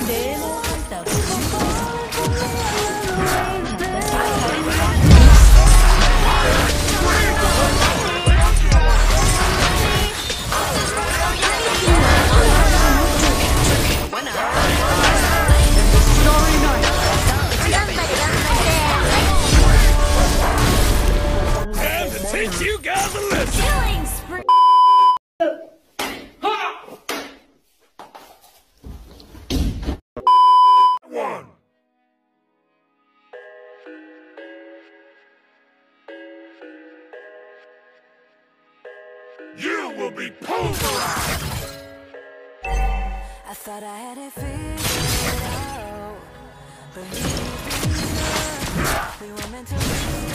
Dedo al I thought I had it figured out But we were meant to be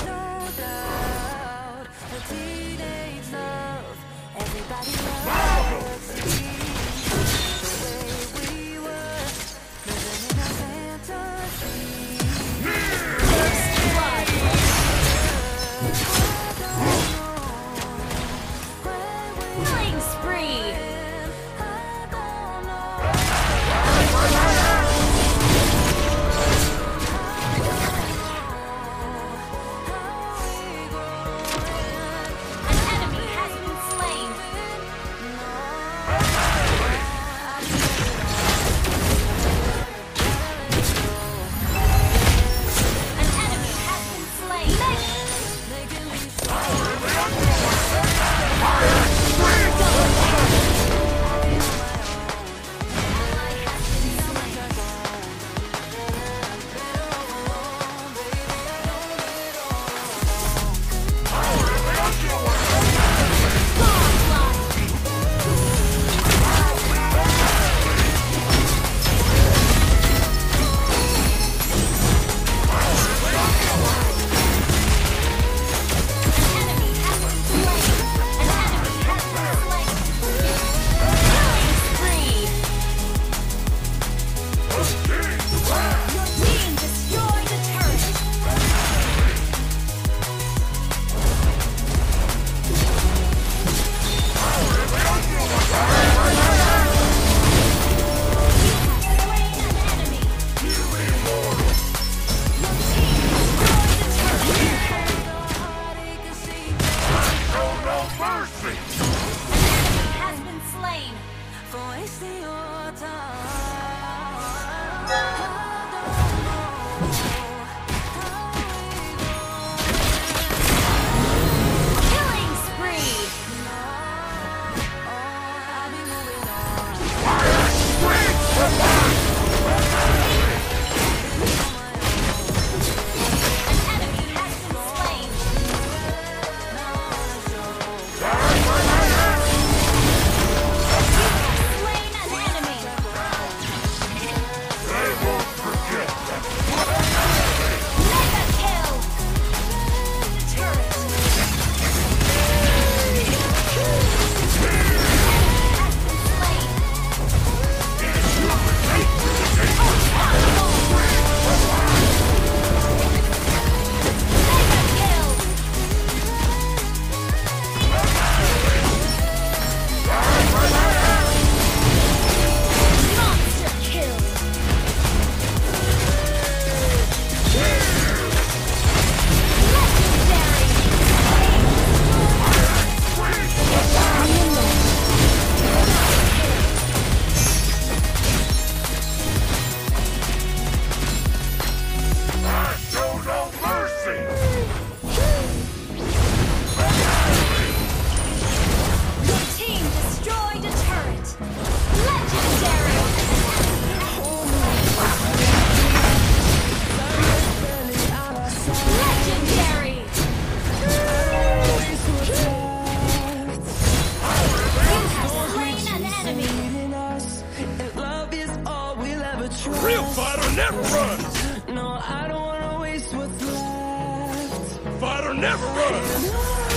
no doubt The teenage love. Fighter Fight or never run!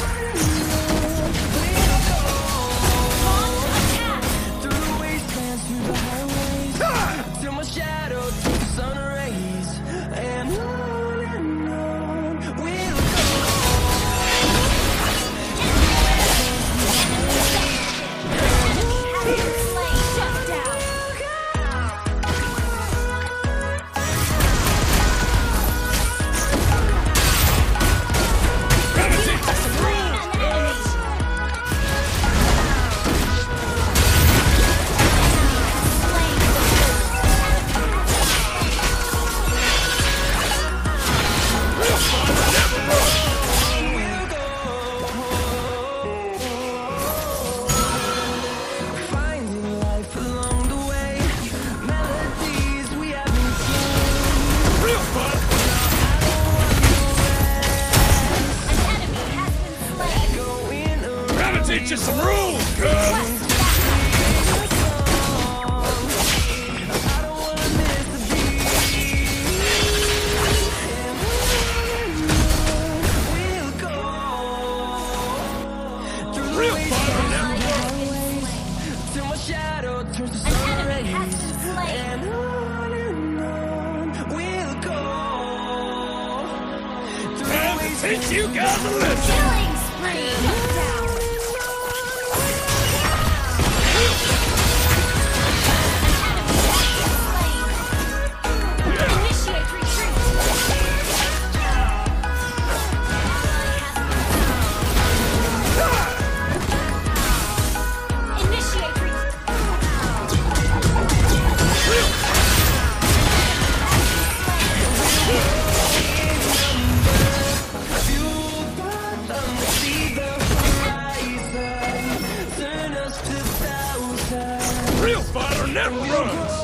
Teach you guys the lesson. Killing spree! Internet runs!